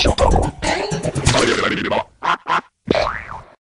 シャッタ。